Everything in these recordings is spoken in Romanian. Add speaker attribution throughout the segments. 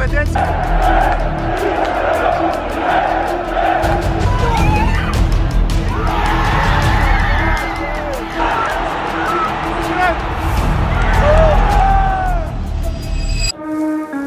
Speaker 1: competence.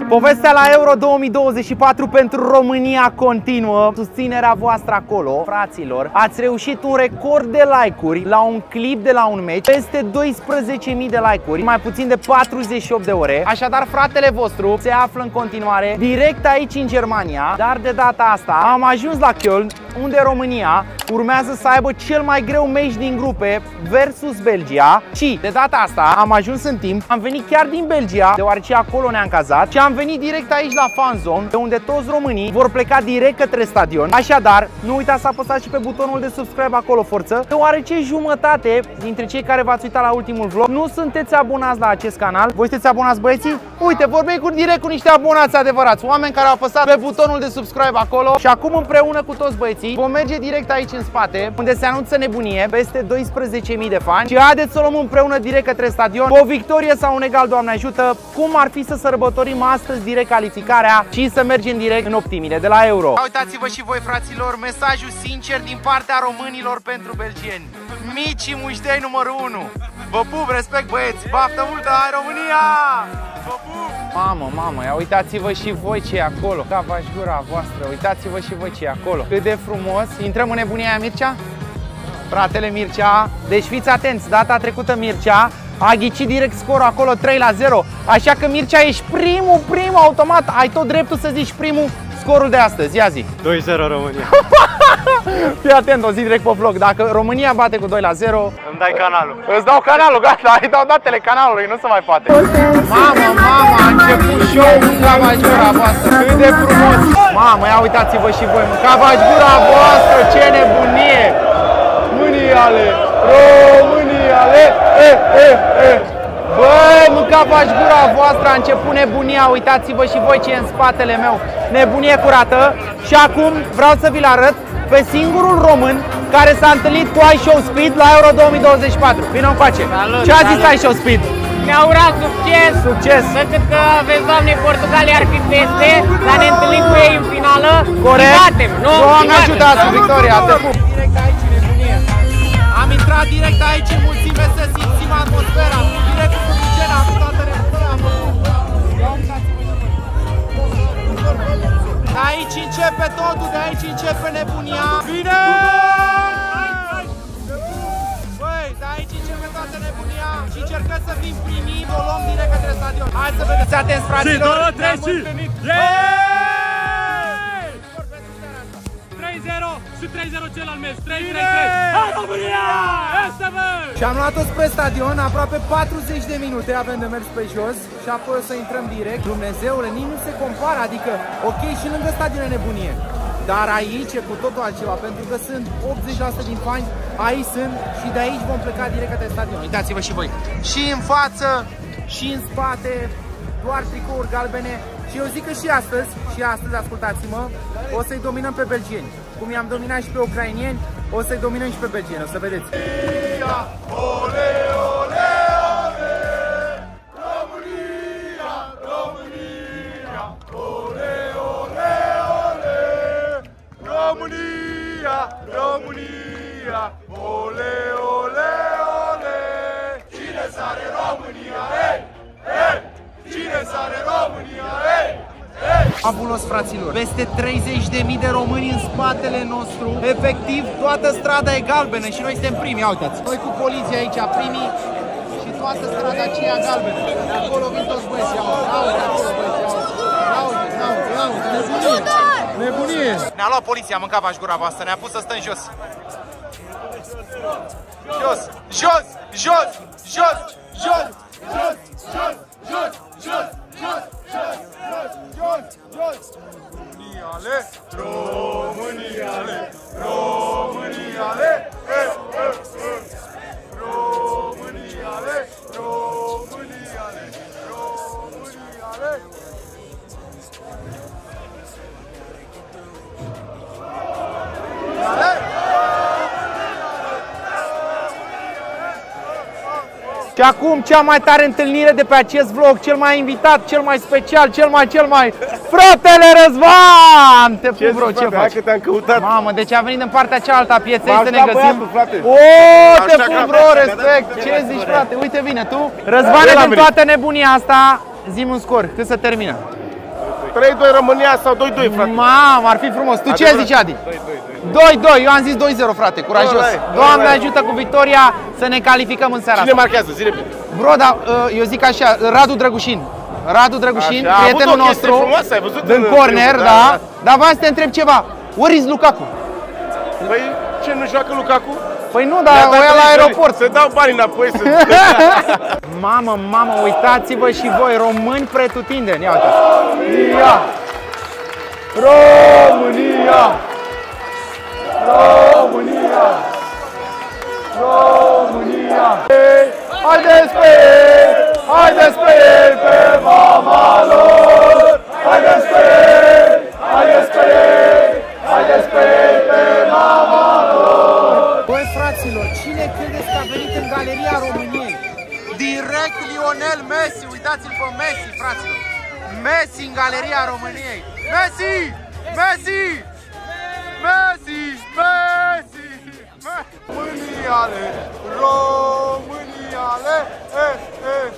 Speaker 1: Povestea la Euro 2024 pentru România continuă. Susținerea voastră acolo, fraților. Ați reușit un record de like-uri la un clip de la un meci. Peste 12.000 de like-uri, mai puțin de 48 de ore. Așadar, fratele vostru se află în continuare direct aici în Germania. Dar de data asta am ajuns la Köln, unde România urmează să aibă cel mai greu meci din grupe versus Belgia și de data asta am ajuns în timp, am venit chiar din Belgia, deoarece acolo ne-am cazat și am venit direct aici la Fan Zone, de unde toți românii vor pleca direct către stadion. Așadar, nu uitați să apăsați și pe butonul de subscribe acolo, forță, deoarece jumătate dintre cei care v-ați uitat la ultimul vlog nu sunteți abonați la acest canal. Voi sunteți abonați, băieții? Uite, vorbim cu direct cu niște abonați adevărați, oameni care au apăsat pe butonul de subscribe acolo și acum împreună cu toți băieții vom merge direct aici în spate, unde se anunță nebunie, peste 12.000 de fani și haideți să o luăm împreună direct către stadion, o victorie sau un egal, Doamne ajută, cum ar fi să sărbătorim astăzi direct calificarea și să mergem direct în optimile de la Euro. Uitați-vă și voi, fraților, mesajul sincer din partea românilor pentru belgieni. Mici muștei numărul 1. Vă pup, respect băieți, baftă multă, hai România! Vă pup! Mamă, mamă, ia uitați-vă și voi ce e acolo, ca v gura voastră, uitați-vă și voi ce e acolo. Cât de frumos, intrăm în nebunia aia, Mircea? Fratele Mircea, deci fiți atenți, data trecută Mircea a ghicit direct scorul acolo 3 la 0, așa că Mircea ești primul, primul automat, ai tot dreptul să zici primul scorul de astăzi, ia zi.
Speaker 2: 2-0 România.
Speaker 1: Fii atent, o zi direct pe vlog. Dacă România bate cu 2 la 0,
Speaker 2: îmi dai canalul.
Speaker 1: Îți dau canalul, gata, îi dau datele canalului, nu se mai poate. Mamă, mamă, a început show mâncava gura voastră, cât de frumos. Mamă, ia uitați-vă și voi, mâncava gura voastră, ce nebunie. Mâniale, Româniale, e, e, e. Bă, mâncava-și gura voastră, a început nebunia, uitați-vă și voi ce e în spatele meu. Nebunie curată și acum vreau să vi-l arăt pe singurul român care s-a întâlnit cu iShow Speed la Euro 2024. Vino încoace. Ce a zis iShow Speed?
Speaker 3: Ne-a urat succes!
Speaker 1: Succes!
Speaker 3: Decât că aveți, doamne, Portugalia ar fi peste, dar ne întâlnim cu ei în finală.
Speaker 1: Corect!
Speaker 3: batem, nu?
Speaker 1: Doamne ajută-ți, Victoria! Te pup! Direct aici, nebunie! Am intrat direct aici în mulțime să simțim atmosfera. Direct cu Vicena, cu toată nebunia. De aici începe totul, de aici începe nebunia. Bine! Băi, de aici începe toată nebunia și încercăm să fim primii, o luăm direct către stadion. Hai să vedeți atenți, fraților!
Speaker 2: 2, 3 și... 3-0 și 3-0 celălalt meci. 3-3-3. Hai România! Este bă!
Speaker 1: Și am luat-o spre stadion, aproape 40 de minute avem de mers pe jos și apoi o să intrăm direct. Dumnezeule, nici nu se compară, adică, ok, și lângă stadion e nebunie. Dar aici e cu totul altceva, pentru că sunt 80% din fani, aici sunt și de aici vom pleca direct către stadion. Uitați-vă și voi. Și în față, și în spate, doar tricouri galbene. Și eu zic că și astăzi, și astăzi, ascultați-mă, o să-i dominăm pe belgieni. Cum i-am dominat și pe ucrainieni, o să-i dominăm și pe belgieni, o să vedeți. Ole, ole, ole, România, România, ole, ole, ole, România, România, ole, ole, ole. Cine sare România, ei, ei, cine sare România, ei, ei. Fabulos, fraților! Peste 30.000 de români în spatele nostru. Efectiv, toată strada e galbenă și noi suntem primii. Ia uitați! Noi cu poliția aici, primii și toată strada aceea galbenă. De acolo vin toți băieții. Ia uite, ia uite acolo băieții. Ia uite, ia uite, ia uite, ia uite. Nebunie! Nebunie! Ne-a luat poliția, mâncava și gura voastră, ne-a pus să stăm jos. Jos, jos, jos, jos, jos, jos, jos, jos, jos, Româniale, Româniale, Româniale, Româniale, Și acum cea mai tare întâlnire de pe acest vlog, cel mai invitat, cel mai special, cel mai, cel mai... Fratele Răzvan! Te pup,
Speaker 4: Ce
Speaker 1: bro,
Speaker 4: zici,
Speaker 1: ce
Speaker 4: frate? Hai
Speaker 1: faci?
Speaker 4: că te-am căutat.
Speaker 1: Mamă, deci a venit în partea cealaltă a pieței
Speaker 4: M-a
Speaker 1: să ne
Speaker 4: ajutat
Speaker 1: găsim.
Speaker 4: băiatul, frate.
Speaker 1: O, te
Speaker 4: Așa
Speaker 1: pup,
Speaker 4: că
Speaker 1: bro,
Speaker 4: am-
Speaker 1: respect.
Speaker 4: da, da,
Speaker 1: Ce
Speaker 4: da,
Speaker 1: zici,
Speaker 4: da.
Speaker 1: frate? Uite, vine tu. Răzvane,
Speaker 4: El a
Speaker 1: din
Speaker 4: venit.
Speaker 1: toată nebunia asta, zi un scor, cât să termină?
Speaker 4: 3-2 România sau 2-2, frate?
Speaker 1: Mamă, ar fi frumos. Tu ce
Speaker 4: Adevărat.
Speaker 1: zici, Adi? 2-2, eu am zis 2-0, frate, curajos.
Speaker 4: Ăla e,
Speaker 1: Doamne
Speaker 4: ăla e.
Speaker 1: ajută cu victoria să ne calificăm în seara
Speaker 4: Cine
Speaker 1: asta.
Speaker 4: marchează? Zi repede.
Speaker 1: Bro, dar uh, eu zic așa, Radu Drăgușin. Radu Drăgușin,
Speaker 4: Așa, a avut
Speaker 1: prietenul
Speaker 4: o chestie
Speaker 1: nostru,
Speaker 4: frumoasă, ai văzut
Speaker 1: din
Speaker 4: în
Speaker 1: corner,
Speaker 4: filmul,
Speaker 1: da,
Speaker 4: da,
Speaker 1: Dar vreau să te întreb ceva. Where is Lukaku?
Speaker 4: Păi, ce, nu joacă Lukaku?
Speaker 1: Păi nu,
Speaker 4: Mi-a
Speaker 1: dar
Speaker 4: dat
Speaker 1: o ia la
Speaker 4: 30 de
Speaker 1: aeroport.
Speaker 4: ani Să dau bani înapoi să...
Speaker 1: Mamă, mamă, uitați-vă și voi, români pretutindeni. Ia uite. Ia! România! România! România! Haideți pe ei! Haideți pe ei, pe mama lor! Haideți pe ei! Haideți pe ei! Haideți pe ei, pe mama lor! Băi, fraților, cine credeți că a venit în Galeria României? Direct Lionel Messi, uitați-l pe Messi, fraților! Messi în Galeria României! Messi! Messi! Messi! Messi! Româniale! Româniale! Eh, eh!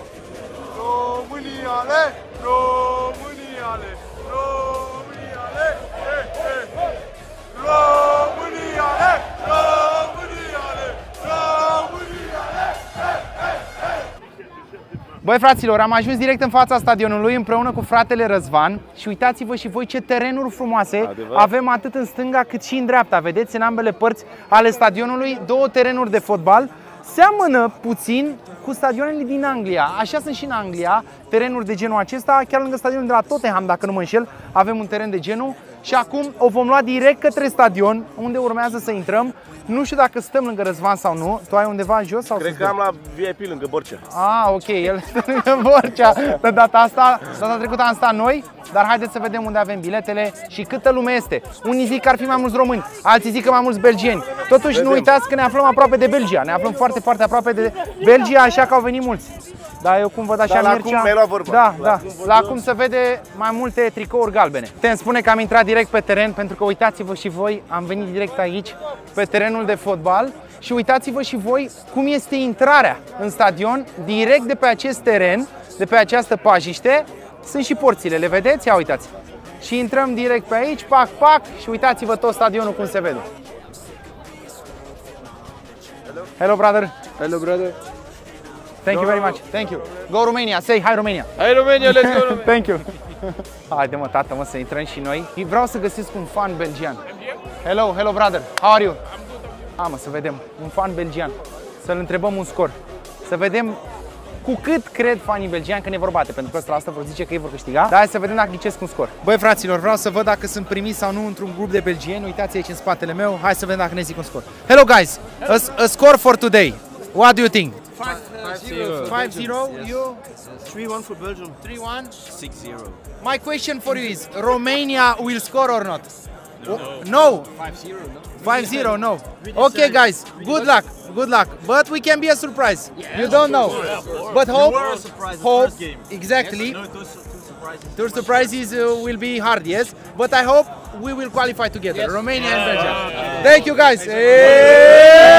Speaker 1: Româniale! Româniale! Băi fraților, am ajuns direct în fața stadionului împreună cu fratele Răzvan și uitați-vă și voi ce terenuri frumoase
Speaker 4: Adevărat.
Speaker 1: avem atât în stânga cât și în dreapta. Vedeți în ambele părți ale stadionului două terenuri de fotbal. Seamănă puțin cu stadionele din Anglia. Așa sunt și în Anglia, terenuri de genul acesta. Chiar lângă stadionul de la Tottenham, dacă nu mă înșel, avem un teren de genul. Și acum o vom lua direct către stadion, unde urmează să intrăm. Nu știu dacă stăm lângă Răzvan sau nu. Tu ai undeva jos sau
Speaker 4: Cred
Speaker 1: sus
Speaker 4: că
Speaker 1: de-
Speaker 4: am la VIP lângă Borcea.
Speaker 1: Ah, ok, el stă în Borcea. De data asta, data trecută am stat noi, dar haideți să vedem unde avem biletele și câtă lume este. Unii zic că ar fi mai mulți români, alții zic că mai mulți belgieni. Totuși nu uitați că ne aflăm aproape de Belgia, ne aflăm foarte, foarte aproape de Belgia, așa că au venit mulți. Da, eu cum văd așa
Speaker 4: Da, la
Speaker 1: Mircea,
Speaker 4: cum mi-ai luat vorba.
Speaker 1: Da,
Speaker 4: La
Speaker 1: da.
Speaker 4: cum văd
Speaker 1: La
Speaker 4: eu.
Speaker 1: cum se vede mai multe tricouri galbene. Putem spune că am intrat direct pe teren pentru că uitați-vă și voi, am venit direct aici pe terenul de fotbal și uitați-vă și voi cum este intrarea în stadion direct de pe acest teren, de pe această pajiște. Sunt și porțile, le vedeți? Ia uitați. Și intrăm direct pe aici, pac, pac și uitați-vă tot stadionul cum se vede. Hello, brother.
Speaker 5: Hello, brother.
Speaker 1: Thank you very much. Thank you. Go Romania. Say hi Romania.
Speaker 5: Hai Romania, let's go Romania.
Speaker 1: Thank you. Haide mă, tată, mă, să intrăm și noi. Vreau să găsesc un fan belgian. Hello, hello brother. How are you? Ah, mă, să vedem. Un fan belgian. Să-l întrebăm un scor. Să vedem cu cât cred fanii belgiani că ne vor bate, pentru că ăsta la asta vor zice că ei vor câștiga. Dar hai să vedem dacă ghicesc un scor. Băi, fraților, vreau să văd dacă sunt primiți sau nu într-un grup de belgieni. Uitați aici în spatele meu. Hai să vedem dacă ne zic un scor. Hello, guys. A, a score for today. What do you think? 5-0. You?
Speaker 6: 3-1 for Belgium.
Speaker 1: 3-1.
Speaker 6: 6-0.
Speaker 1: My question for you is Romania will score or not? No. 5-0, no. no. Okay, guys. Good luck. Good luck. But we can be a surprise. you don't know. But hope.
Speaker 6: were a surprise the
Speaker 1: hope.
Speaker 6: first game.
Speaker 1: Exactly.
Speaker 6: No, those two surprises.
Speaker 1: Two surprises uh, will be hard, yes. But I hope we will qualify together. Romania and Belgium. Thank you, guys. Yeah!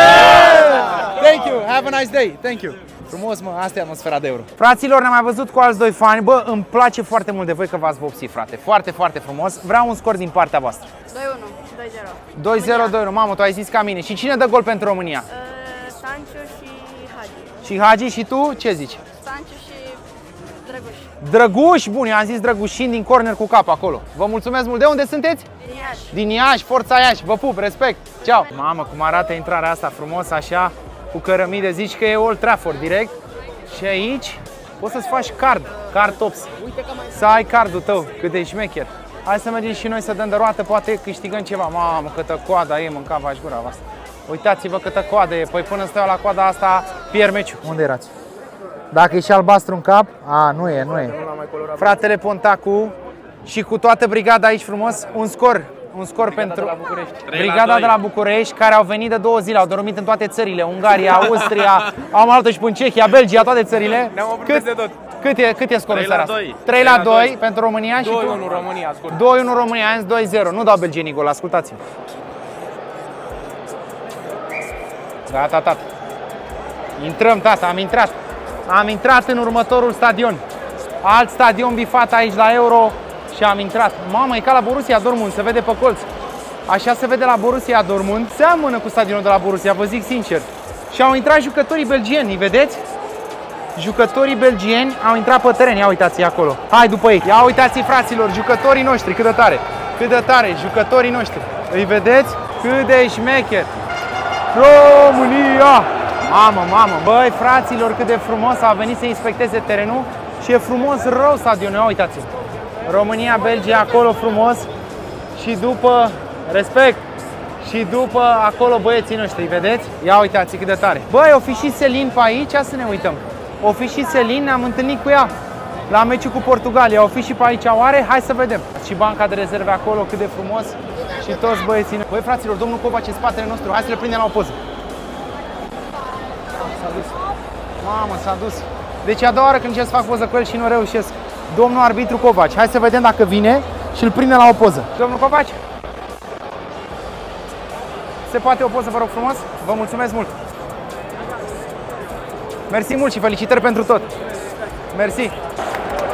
Speaker 1: Thank you. Have a nice day. Thank you. Frumos, mă, asta e atmosfera de euro. Fraților, ne-am mai văzut cu alți doi fani. Bă, îmi place foarte mult de voi că v-ați vopsit, frate. Foarte, foarte frumos. Vreau un scor din partea voastră.
Speaker 7: 2-1, 2-0.
Speaker 1: 2-0, 2-1. Mamă, tu ai zis ca mine. Și cine dă gol pentru România?
Speaker 7: Uh, Sancho și Hagi.
Speaker 1: Și Hagi și tu? Ce zici?
Speaker 7: Sancho și Drăguș.
Speaker 1: Drăguș, bun, eu am zis Drăgușin din corner cu cap acolo. Vă mulțumesc mult. De unde sunteți?
Speaker 7: Din Iași.
Speaker 1: Din Iași, forța Iași, vă pup, respect. Ceau. Mamă, cum arată intrarea asta frumos așa, cu cărămide, zici că e Old Trafford direct. Și aici poți să-ți faci card, card tops. Să ai cardul tău, cât de șmecher. Hai să mergem și noi să dăm de roată, poate câștigăm ceva. Mamă, câtă coada e, mâncava și gura voastră. Uitați-vă câtă coadă e, păi până stau la coada asta, pierd meciul. Unde erați? Dacă e și albastru în cap, a, nu e, nu e. Fratele Pontacu și cu toată brigada aici frumos, un scor, un scor pentru
Speaker 5: de la București.
Speaker 1: Brigada de la București, care au venit de două zile, au dormit în toate țările, Ungaria, Austria, am altă și până în Cehia, Belgia, toate țările.
Speaker 5: Ne-am oprit
Speaker 1: cât,
Speaker 5: peste tot.
Speaker 1: cât, e, cât e scorul
Speaker 4: 3 la
Speaker 1: seara asta?
Speaker 4: 2.
Speaker 1: 3 la 2 pentru România și
Speaker 5: 2-1
Speaker 1: tu?
Speaker 5: România, scurt.
Speaker 1: 2-1 România, am zis 2-0. Nu dau belgenii gol, ascultați-mă. Gata, tata. Intrăm, tata, am intrat. Am intrat în următorul stadion. Alt stadion bifat aici la Euro și am intrat. Mamă, e ca la Borussia Dortmund, se vede pe colț. Așa se vede la Borussia Dortmund. Seamănă cu stadionul de la Borussia, vă zic sincer. Și au intrat jucătorii belgieni, îi vedeți? Jucătorii belgieni au intrat pe teren, ia uitați acolo. Hai după ei. Ia uitați fraților, jucătorii noștri, cât de tare. Cât de tare, jucătorii noștri. Îi vedeți? Cât de șmecher. România! Mamă, mamă, băi, fraților, cât de frumos a venit să inspecteze terenul și e frumos rău stadionul, ia uitați România, Belgia, acolo frumos și după, respect, și după acolo băieții noștri, îi vedeți? Ia uitați cât de tare. Băi, o fi și Selin pe aici, ia să ne uităm. O fi și Selin, ne-am întâlnit cu ea la meciul cu Portugalia. O fi și pe aici oare? Hai să vedem. Și banca de rezerve acolo, cât de frumos. Și toți băieții. Băi, fraților, domnul Covaci în spatele nostru. Hai să le prindem la o poză. S-a dus. Mamă, s-a dus. Deci e a doua oară când încerc să fac poză cu el și nu reușesc. Domnul arbitru Covaci, hai să vedem dacă vine și îl prindem la o poză. Domnul Covaci, se poate o poză, vă rog frumos? Vă mulțumesc mult! Mersi mult și felicitări pentru tot! Mersi!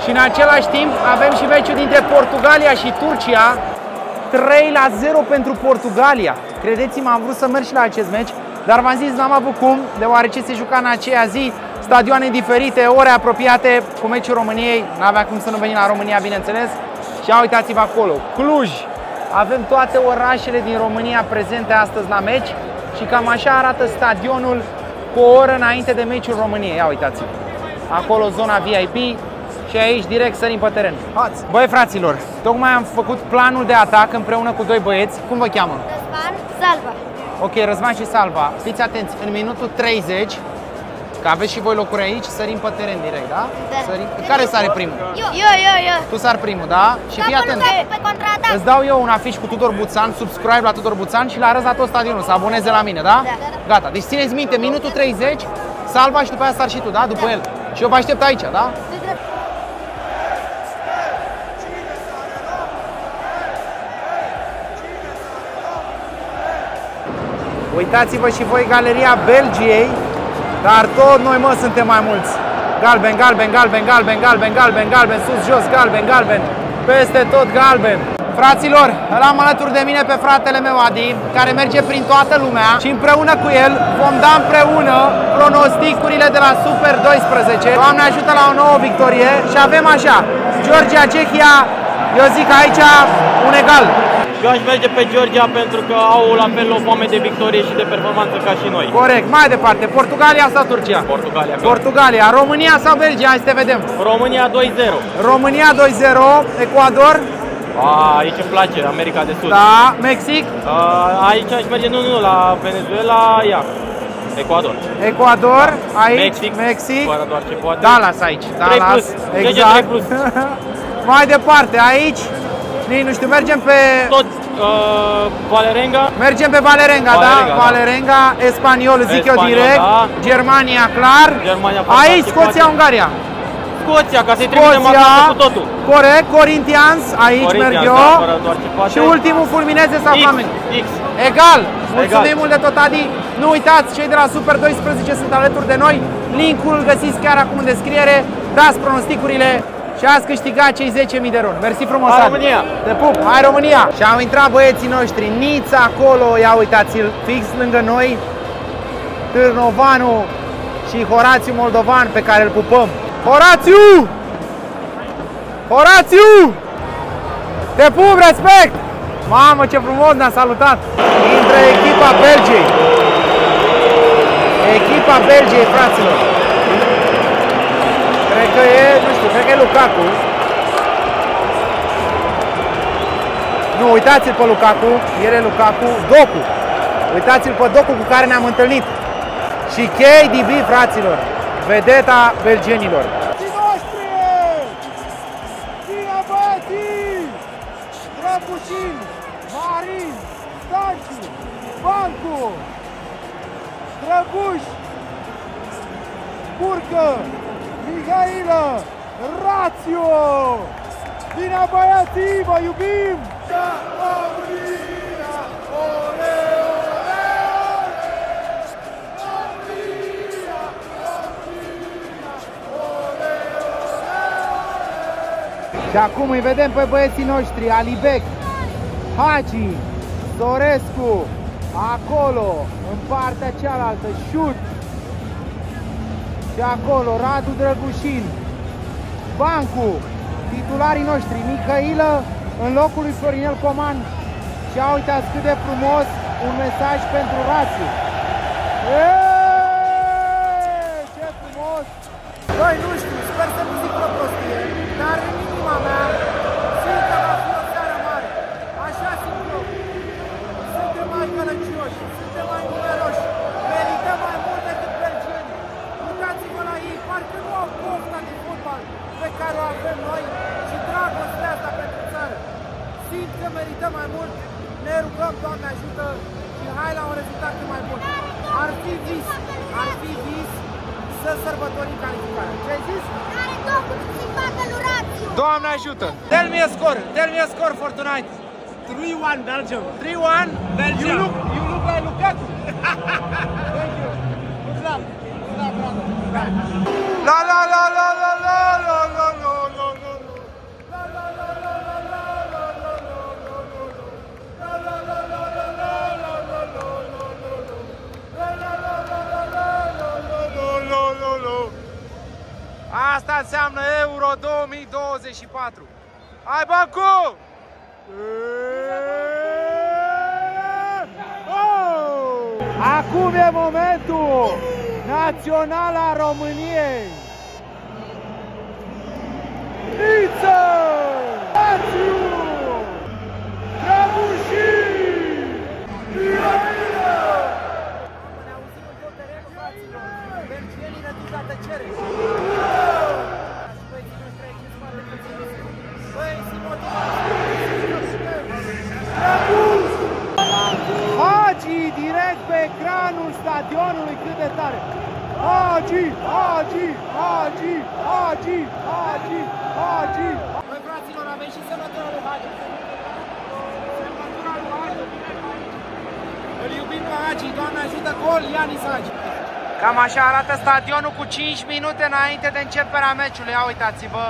Speaker 1: Și în același timp avem și meciul dintre Portugalia și Turcia. 3 la 0 pentru Portugalia. Credeți-mă, am vrut să merg și la acest meci, dar v-am zis, n-am avut cum, deoarece se juca în aceea zi, stadioane diferite, ore apropiate cu meciul României. N-avea cum să nu venim la România, bineînțeles. Și ia uitați-vă acolo, Cluj, avem toate orașele din România prezente astăzi la meci și cam așa arată stadionul cu o oră înainte de meciul României. Ia uitați-vă. Acolo zona VIP și aici direct sărim pe teren. Hați. Băi fraților, tocmai am făcut planul de atac împreună cu doi băieți. Cum vă cheamă?
Speaker 7: Răzvan, Salva.
Speaker 1: Ok, Răzvan și Salva. Fiți atenți, în minutul 30, că aveți și voi locuri aici, sărim pe teren direct, da?
Speaker 7: Da.
Speaker 1: Sărim... Care sare primul?
Speaker 7: Eu, eu, eu, eu.
Speaker 1: Tu sar primul, da? Și fii atent.
Speaker 7: pe, pe contraatac.
Speaker 1: Îți dau eu un afiș cu Tudor Buțan, subscribe la Tudor Buțan și le arăți la tot stadionul, să aboneze la mine, da?
Speaker 7: Da.
Speaker 1: Gata, deci țineți minte, minutul 30, salva și după aia sar și tu, da? După el. Și eu vă aștept aici, da? Uitați-vă și voi galeria Belgiei, dar tot noi mă suntem mai mulți. Galben, galben, galben, galben, galben, galben, galben, sus, jos, galben, galben, peste tot galben. Fraților, îl am alături de mine pe fratele meu Adi, care merge prin toată lumea și împreună cu el vom da împreună pronosticurile de la Super 12. Doamne ajută la o nouă victorie și avem așa, Georgia, Cehia, eu zic aici un egal.
Speaker 8: Eu aș merge pe Georgia pentru că au la fel o foame de victorie și de performanță ca și noi.
Speaker 1: Corect, mai departe, Portugalia sau Turcia?
Speaker 8: Portugalia. clar.
Speaker 1: Portugalia, România sau Belgia? Hai să te vedem.
Speaker 8: România 2-0.
Speaker 1: România 2-0, Ecuador,
Speaker 8: A, aici îmi place, America de Sud.
Speaker 1: da, Mexic,
Speaker 8: A, aici aș merge, nu, nu, la Venezuela, ia. Ecuador.
Speaker 1: Ecuador, aici,
Speaker 8: Mexic.
Speaker 1: Mexic,
Speaker 8: Fără doar ce poate.
Speaker 1: Dallas aici,
Speaker 8: Trei
Speaker 1: Dallas,
Speaker 8: plus, GG
Speaker 1: exact.
Speaker 8: trei plus.
Speaker 1: mai departe, aici, nici nu știu, mergem pe...
Speaker 8: Tot uh, Valerenga,
Speaker 1: Mergem pe Valerenga, da?
Speaker 8: Valerenga, da.
Speaker 1: Valerenga, spaniol, zic eu
Speaker 8: Spaniol,
Speaker 1: direct.
Speaker 8: da.
Speaker 1: Germania, clar.
Speaker 8: Germania, fără
Speaker 1: Aici,
Speaker 8: doar ce
Speaker 1: Scoția,
Speaker 8: poate.
Speaker 1: Ungaria.
Speaker 8: Scoția, ca să-i trimitem
Speaker 1: Scoția,
Speaker 8: acasă cu totul.
Speaker 1: corect, Corinthians, aici merg
Speaker 8: Corinthians,
Speaker 1: eu.
Speaker 8: da, fără doar ce poate.
Speaker 1: Și ultimul, Fulmineze sau
Speaker 8: X,
Speaker 1: Flamengo.
Speaker 8: X.
Speaker 1: Egal! Mulțumim
Speaker 8: Egal.
Speaker 1: mult de tot, Adi! Nu uitați, cei de la Super 12 sunt alături de noi. Linkul îl găsiți chiar acum în descriere. Dați pronosticurile și ați câștigat cei 10.000 de ron. Mersi frumos,
Speaker 8: Hai,
Speaker 1: Adi.
Speaker 8: România!
Speaker 1: Te pup! Hai România! Și au intrat băieții noștri, Nița acolo, ia uitați-l, fix lângă noi. Târnovanu și Horațiu Moldovan pe care îl pupăm. Horațiu! Horațiu! Te pup, respect! Mamă, ce frumos ne-a salutat! Intră echipa Belgiei. Echipa Belgiei, fraților. Cred că e, nu știu, cred că e Lukaku. Nu, uitați-l pe Lukaku, el e Lukaku, Doku. Uitați-l pe Doku cu care ne-am întâlnit. Și KDB, fraților, vedeta belgenilor. Marin, Stanciu, Bancu, Drăguș, Burcă, Mihailă, Rațiu! Bine băieții, vă iubim! Da, România! Ole, ole, ole! România! România! Ole, ole, ole! Și acum îi vedem pe băieții noștri, Alibec, Hagi, Sorescu, acolo, în partea cealaltă, șut, și acolo Radu Drăgușin, Bancu, titularii noștri, Mihailă în locul lui Florinel Coman și a uitați cât de frumos un mesaj pentru Rațiu. Eee, ce frumos! Băi, nu fi vis, ar fi vis să sărbătorim calificarea. Ce ai zis?
Speaker 7: Are Domnul să-i facă lui Rațiu.
Speaker 1: Doamne ajută! Tell me a score! Tell me a score for tonight!
Speaker 2: 3-1 Belgium.
Speaker 1: 3-1?
Speaker 2: Belgium.
Speaker 1: You look, you look like Lukaku! Thank you! Good luck! Good luck, brother! La la la la la la Asta înseamnă Euro 2024. Hai, Bancu! Oh! Acum e momentul național al României. Niță! Rațiu! Drăgușin! Mihailă! Ne auzim în tot terenul, fraților. Belgienii ne duc la tăcere. Stadionului, cât de tare! Hagi, Hagi, Hagi, Hagi, Hagi, Hagi! Băi, fraților, avem și semnătura lui Hagi. Semnătura lui Hagi. Îl iubim pe Hagi, Doamne ajută, gol, Ianis Hagi. Cam așa arată stadionul cu 5 minute înainte de începerea meciului. Ia uitați-vă,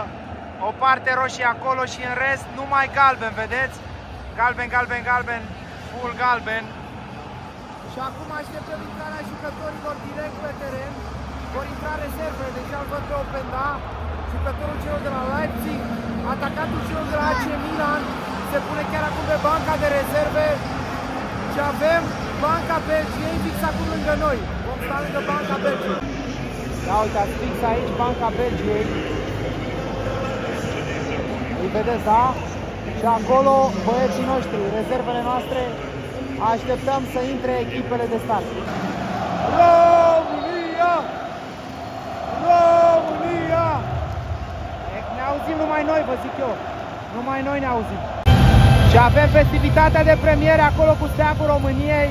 Speaker 1: o parte roșie acolo și în rest numai galben, vedeți? Galben, galben, galben, full galben. Și acum așteptăm intrarea jucătorilor direct pe teren. Vor intra rezerve, deja îl văd pe Openda, jucătorul celor de la Leipzig, atacatul celor de la AC Milan, se pune chiar acum pe banca de rezerve și avem banca Belgiei fix acum lângă noi. Vom sta lângă banca Belgiei. Da, uitați, fix aici banca Belgiei. Îi vedeți, da? Și acolo băieții noștri, rezervele noastre, așteptăm să intre echipele de start. România! România! E, Ne auzim numai noi, vă zic eu. Numai noi ne auzim. Și avem festivitatea de premiere acolo cu steagul României,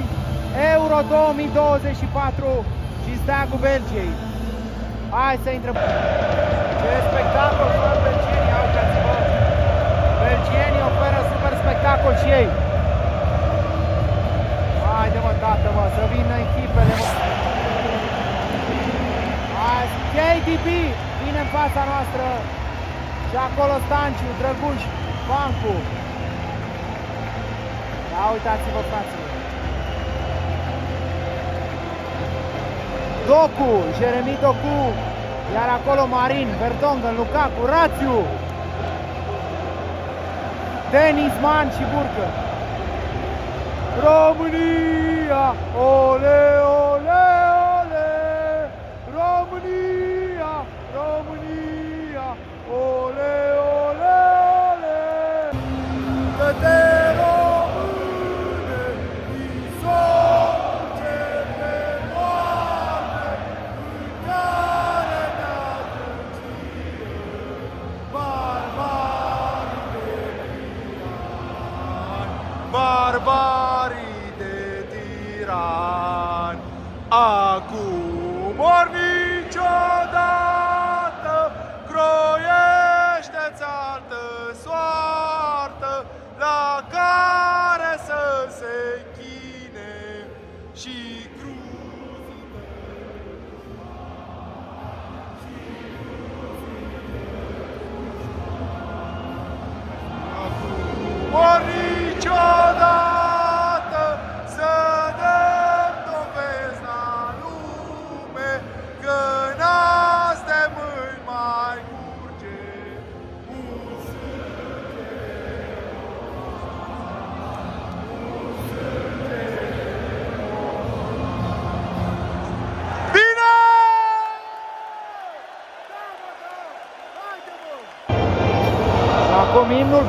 Speaker 1: Euro 2024 și steagul Belgiei. Hai să intrăm. Ce spectacol fac belgienii, au uitați-vă. Belgienii oferă super spectacol și ei. Haide mă, tată, mă, să vină echipele, mă. Azi, KDB vine în fața noastră și acolo Stanciu, Drăguș, Bancu. Ia uitați-vă, fraților. Docu, Jeremy Docu, iar acolo Marin, Verdongen, Lukaku, Rațiu, Denis Man și Burcă. Romanía, ole, ole.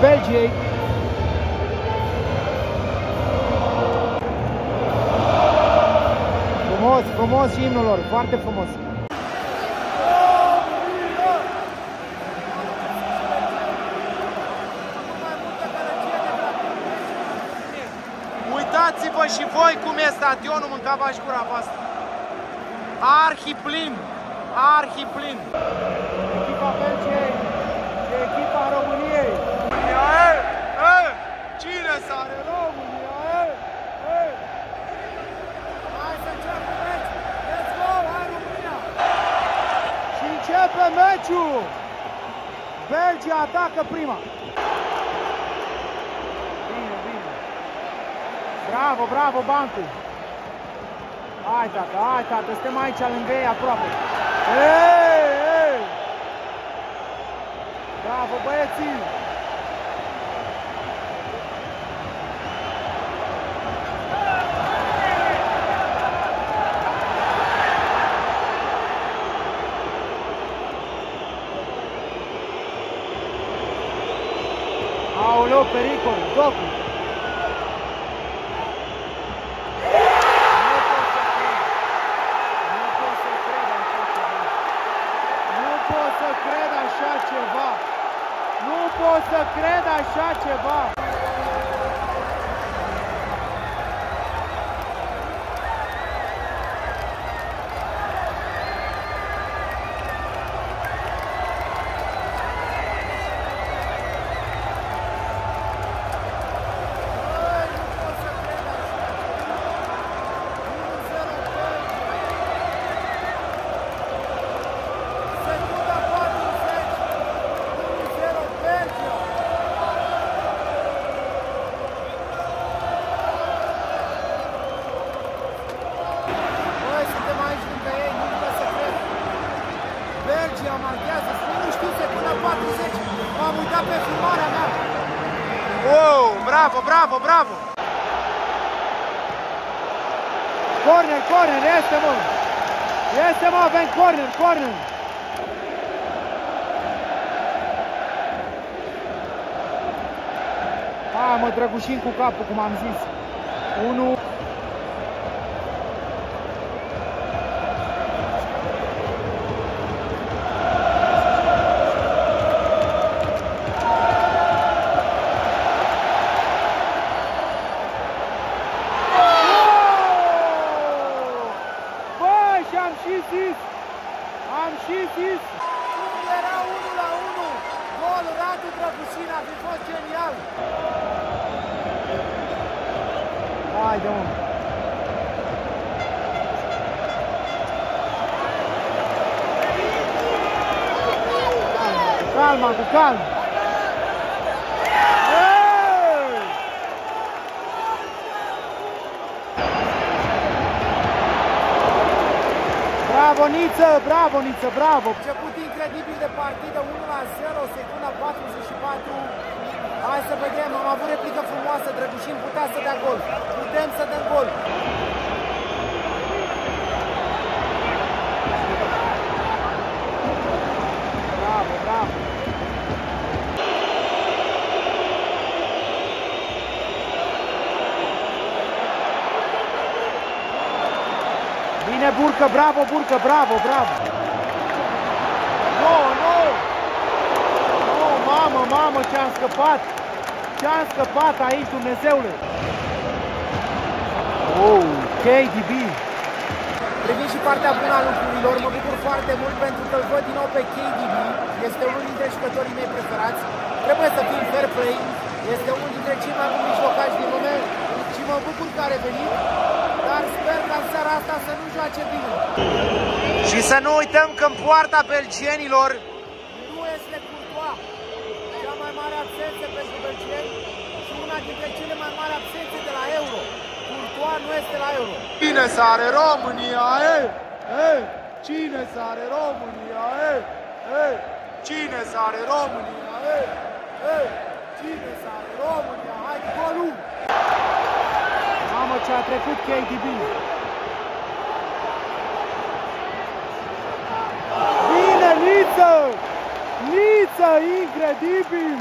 Speaker 1: Belgiei. Frumos, frumos imnul lor, foarte frumos.
Speaker 9: Uitați-vă și voi cum e stadionul, mâncava și gura voastră. Arhiplin, arhiplin.
Speaker 1: Echipa Belgiei și echipa României.
Speaker 9: Cine sare?
Speaker 1: România, e, e. Hai să începem meciul. Let's go, hai România. Și începe meciul. Belgia atacă prima. Bine, bine. Bravo, bravo, Bancu. Hai, tată, hai, tată, suntem aici lângă ei aproape. Ei, ei. Bravo, băieții. Aoleu, pericol, Docu. Nu pot să cred așa ceva. Nu pot să cred așa ceva. Secunda 40, 1-0 Belgia. Băi, suntem aici lângă ei, nu pot să cred. Belgia marchează, spune, nu știu, secunda 40. M-am uitat pe filmarea mea.
Speaker 9: Wow, bravo, bravo, bravo.
Speaker 1: Corner, corner, este mă! Este mă, avem corner, corner! Hai mă, drăgușin cu capul, cum am zis. 1 Bravo Niță, bravo Burcă, bravo Burcă, bravo, bravo! Nu, nu! Nu, mamă, mamă, ce-am scăpat! Ce-am scăpat aici, Dumnezeule! Oh, KDB! Privind și partea bună a lucrurilor, mă bucur foarte mult pentru că îl văd din nou pe KDB. Este unul dintre jucătorii mei preferați. Trebuie să fim fair play. Este unul dintre cei mai buni mijlocași din lume și mă bucur că a revenit. Dar sper ca în seara asta să nu joace bine.
Speaker 9: Și să nu uităm că în poarta belgienilor
Speaker 1: Nu este Courtois, cea mai mare absență pentru belgieni și una dintre cele mai mari absențe de la Euro. Courtois nu este la Euro.
Speaker 9: Cine sare România, e?
Speaker 1: Ei, cine sare România? Ei, ei,
Speaker 9: Cine sare România?
Speaker 1: ei, ei, cine sare România? Hai cu golul! Mamă, ce a trecut KDB! Bine, Liță! Liță, incredibil!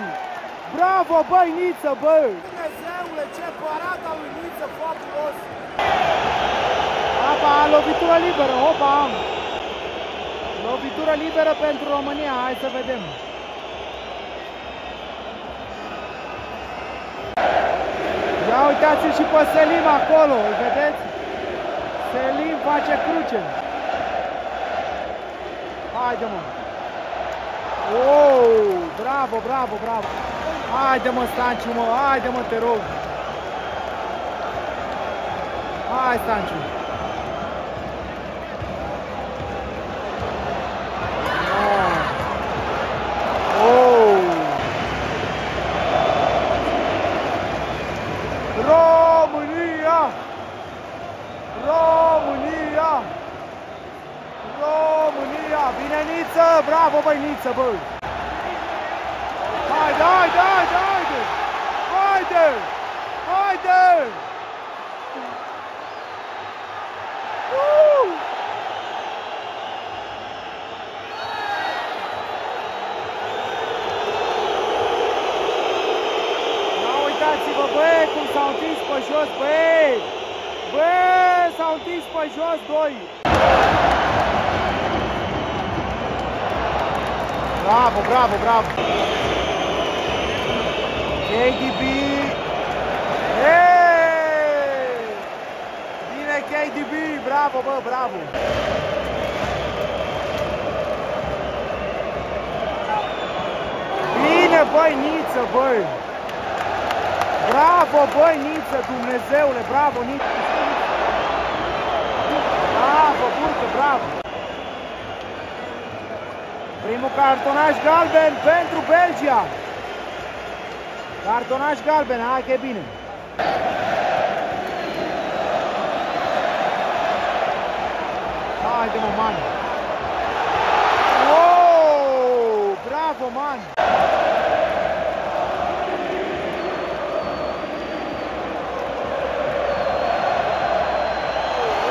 Speaker 1: Bravo, băi, Niță, bă! Dumnezeule, ce parat al lui Niță, fabulos! Apa, lovitură liberă, opa! Lovitură liberă pentru România, hai să vedem. Ia uitați și pe Selim acolo, îl vedeți? Selim face cruce. Haide mă! Oh, bravo, bravo, bravo! Haide mă, Stanciu, mă, haide mă, te rog! Hai, Stanciu! Oh! România! România! România! Vine Niță! Bravo, băi, Niță, bă! Haide, haide, haide, haide! Haide! Haide! Uh! Ia uitați-vă, bă, cum s-au întins pe jos, bă! Bă, s-au întins pe jos doi! Bravo, bravo, bravo! KDB! Hey! Bine KDB! Bravo, bă, bravo! Bine, băi, Niță, băi! Bravo, băi, Niță, Dumnezeule, bravo, Niță! Bravo, burcă, bravo! Primul cartonaj galben pentru Belgia! Cartonaj galben, hai că e bine! Haide, mă, man! Oh, bravo, man!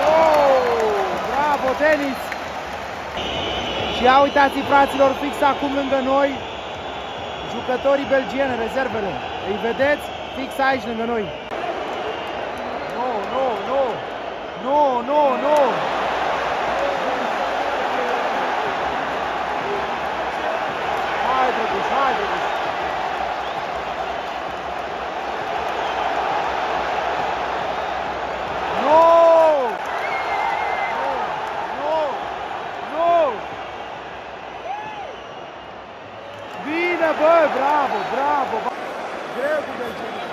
Speaker 1: Oh, bravo, Denis! Și ia uitați fraților, fix acum lângă noi, jucătorii belgieni, rezervele. Îi vedeți? Fix aici lângă noi. Nu, nu, nu! Nu, nu, nu! Hai, drăguș, hai, drăguș! Nu! Nu! Nu! Bine, bă, bravo, bravo! Greu cu belgienii.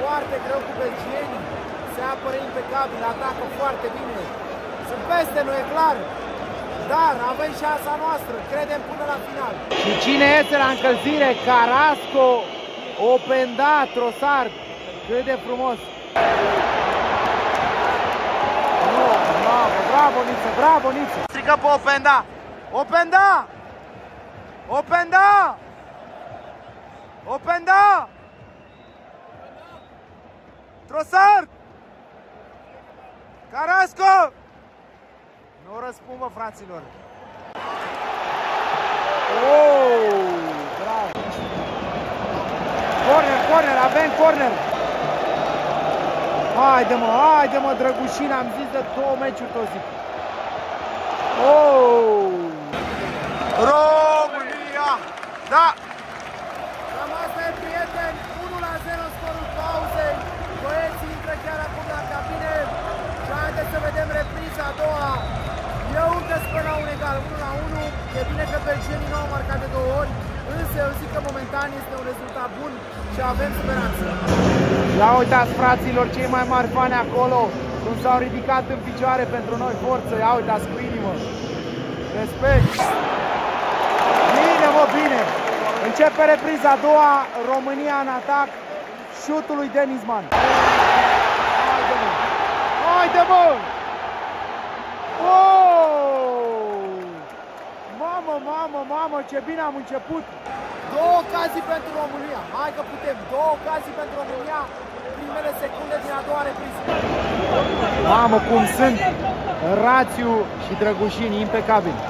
Speaker 1: Foarte greu cu belgienii. Se apără impecabil, atacă foarte bine. Sunt peste noi, e clar. Dar avem șansa noastră, credem până la final. Și cine este la încălzire? Carasco, Openda, Trossard. Cât de frumos. Nu, bravo, bravo, Niță, bravo, Niță. Strică pe Openda. Openda! Openda! Openda! Trossard! Carasco! Nu răspund, mă, fraților. Oh, bravo! Corner, corner, avem corner! Haide, mă, haide, mă, drăgușine, am zis de două meciuri, tot zic. Oh! România! Da! Cam asta e, prieteni, 1 la 0 scorul pauzei. Băieții intră chiar acum la cabine și haideți să vedem repriza a doua. Eu încă spun la un egal, 1 la 1. E bine că belgienii nu au marcat de două ori, însă eu zic că momentan este un rezultat bun și avem speranță. Ia uitați, fraților, cei mai mari fani acolo, cum s-au ridicat în picioare pentru noi, forță, ia uitați cu inimă. Respect! Bine, mă, bine! Începe repriza a doua, România în atac, șutul lui Denisman. Haide, mă! Haide, mă! Oh! Mamă, mamă, mamă, ce bine am început! Două ocazii pentru România. Hai că putem. Două ocazii pentru România. Primele secunde din a doua repriză. Mamă, cum sunt Rațiu și Drăgușini impecabili.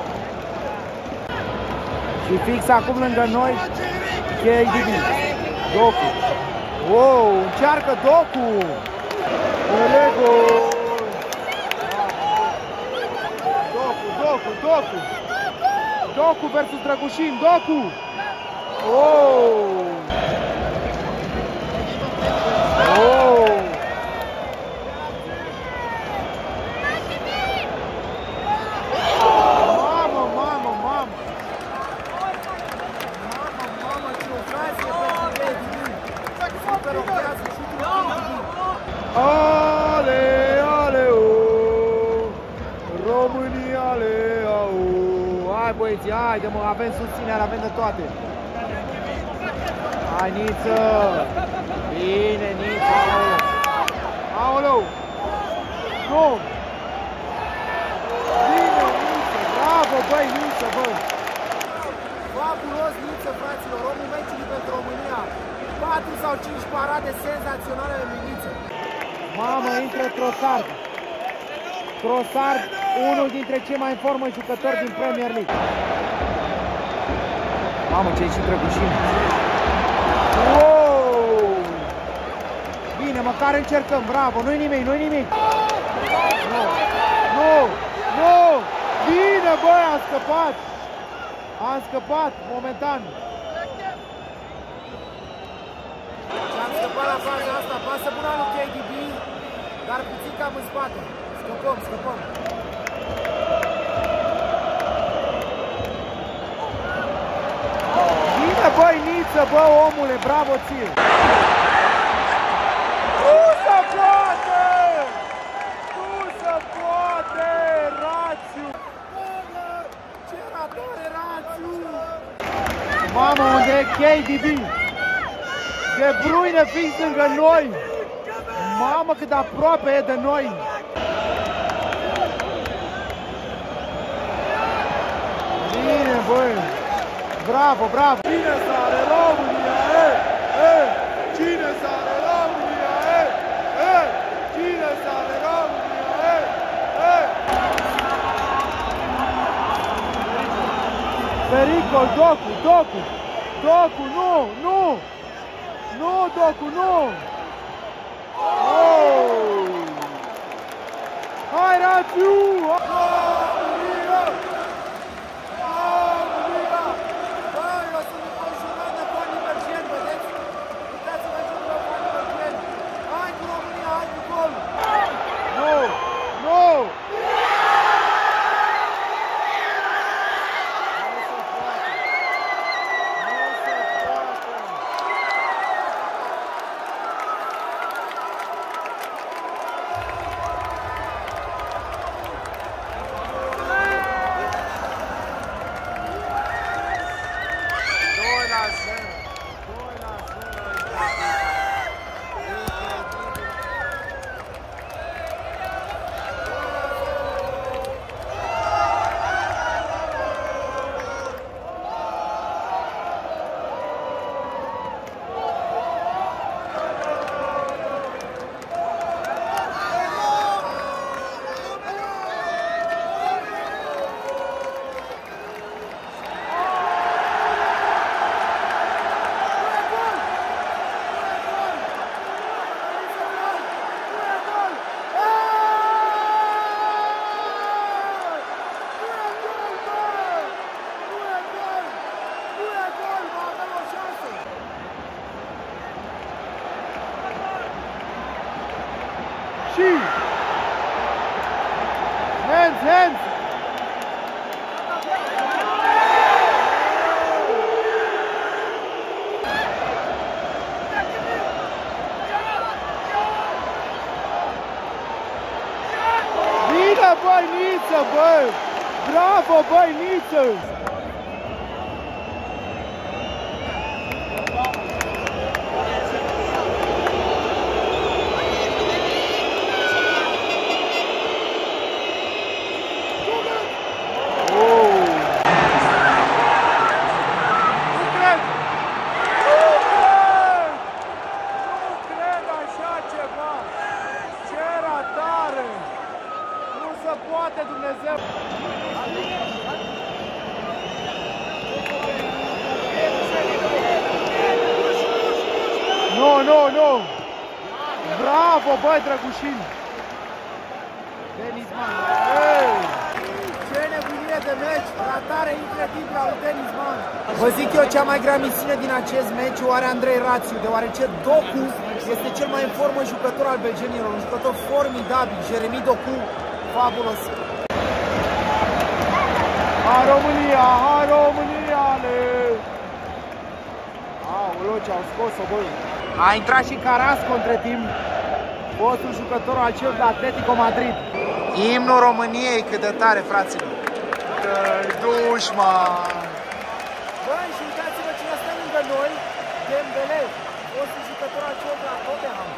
Speaker 1: Și fix acum lângă noi KDB. Doku. Wow, încearcă Doku. Lego. Doku, Doku, Doku. Doku versus Drăgușin, Doku. Oh! Oh! Mamă, Hai băieți, haide mă, avem susținere, avem de toate! Hai, Niță! Bine, Niță! Aoleu! Nu! Bine, Niță! Bravo, băi, Niță, bă! Fabulos, Niță, fraților! Omul meciului pentru România! 4 sau 5 parade senzaționale de Niță! Mamă, intră Trossard! Trossard, unul dintre cei mai în formă jucători din Premier League. Mamă, ce și drăgușin! Wow! Bine, măcar încercăm, bravo, nu-i nimic, nu-i nimic! Nu, nu, nu! Bine, băi, a scăpat! Am scăpat, momentan! Am scăpat la faza asta, pasă bună lui KDB, dar puțin cam în spate. Scăpăm, scăpăm. Băi, Niță, bă, omule, bravo ție! Nu se poate! Nu se poate! Rațiu! Ce ratare, Rațiu! Mamă, unde e KDB? De Bruyne fix lângă noi! Mamă, cât de aproape e de noi! Bine, băi! Bravo, bravo! Cine sare România, e? E? Cine sare România, e? E? Cine sare România, e? E? Pericol, Docu, Docu! Docu, nu, nu! Nu, Docu, nu! Oh! Hai, Rațiu! România! România! Băi, Niță! Nu cred! Nu cred! Nu cred așa ceva! Ce ratare! Nu se poate, Dumnezeu! nu, nu! Bravo, băi, drăgușin! Denis Man. Hey! Ce nebunie de meci! Ratare incredibilă al Denis Man. Vă zic eu, cea mai grea misiune din acest meci o are Andrei Rațiu, deoarece Doku este cel mai în formă jucător al belgenilor, un jucător formidabil. Jeremy Doku, fabulos. Hai România, hai România, le! Aoleu, ce au scos-o, băi! A intrat și Carasco între timp, fostul jucător al celor de Atletico Madrid. Imnul României, cât de tare, fraților! Dușman! Băi, și uitați-vă cine stă lângă noi, Dembele, fostul jucător al celor de la Tottenham.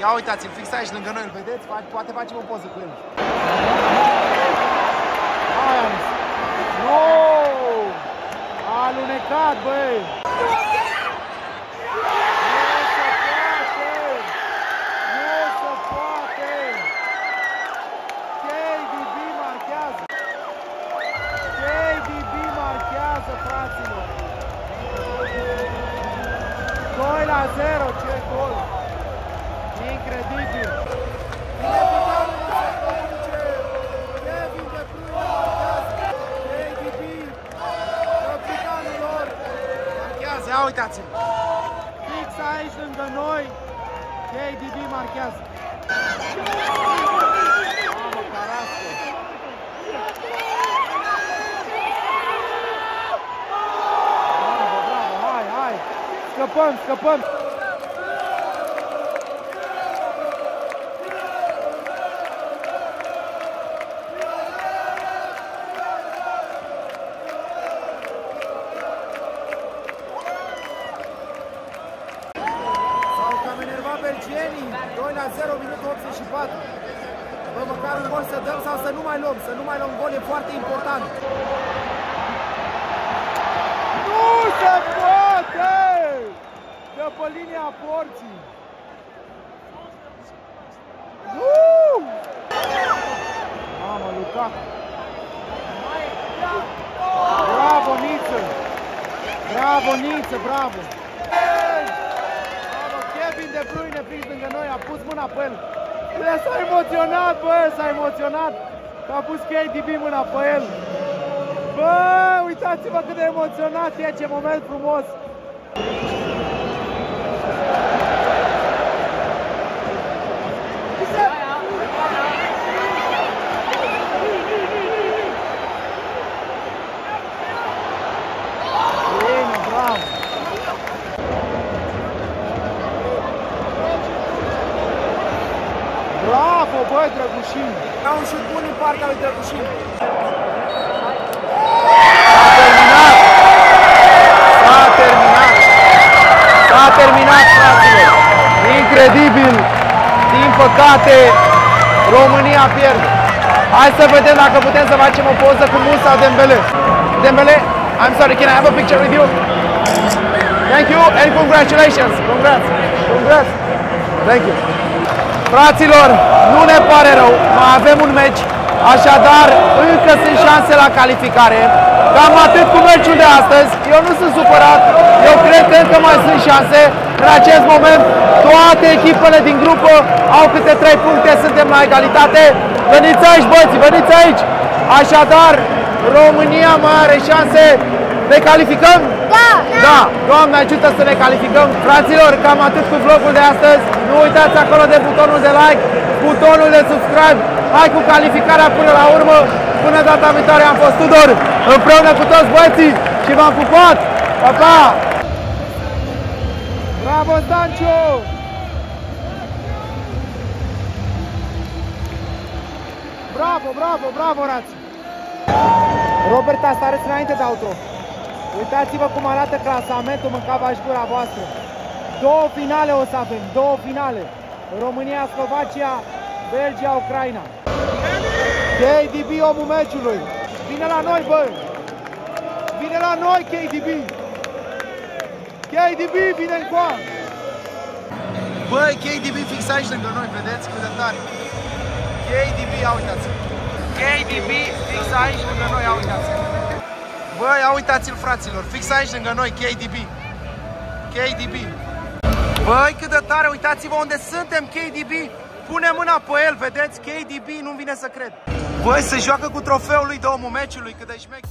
Speaker 1: Ia uitați-l, fix aici lângă noi, îl vedeți? Poate facem o poză cu el. Hai, am zis. No! A alunecat, băi! Ia uitați-l! Fix aici lângă noi, KDB marchează! Mamă, Carasco! Bravo, bravo, hai, hai! Scăpăm, scăpăm! Emoționat e, ce moment frumos. Pierde. Hai să vedem dacă putem să facem o poză cu Musa Dembele. Dembele, I'm sorry, can I have a picture with you? Thank you and congratulations! Congrats! Congrats! Thank you! Fraților, nu ne pare rău, mai avem un meci, așadar încă sunt șanse la calificare. Cam atât cu meciul de astăzi. Eu nu sunt supărat, eu cred că încă mai sunt șanse. În acest moment toate echipele din grupă au câte 3 puncte, suntem la egalitate. Veniți aici, băți, veniți aici! Așadar, România mai are șanse. Ne calificăm?
Speaker 7: Da!
Speaker 1: Da, Doamne ajută să ne calificăm. Fraților, cam atât cu vlogul de astăzi. Nu uitați acolo de butonul de like, butonul de subscribe. Hai cu calificarea până la urmă. Până data viitoare am fost Tudor, împreună cu toți băieții și v-am pupat. Pa, pa! Bravo, Stanciu! Bravo, bravo, bravo, Rați! Robert Astareț înainte de outro. Uitați-vă cum arată clasamentul în capa și gura voastră. Două finale o să avem, două finale. România, Slovacia, Belgia, Ucraina. KDB omul meciului. Vine la noi, bă! Vine la noi, KDB! KDB vine în coa! Băi, KDB fix aici lângă noi, vedeți cât de tare. KDB, ia uitați. KDB, fix aici lângă noi, ia uitați -l. Bă, ia uitați-l, fraților, fix aici lângă noi, KDB. KDB. Băi, cât de tare, uitați-vă unde suntem, KDB. Pune mâna pe el, vedeți? KDB, nu-mi vine să cred. Băi, se joacă cu trofeul lui de omul meciului, cât de șmec.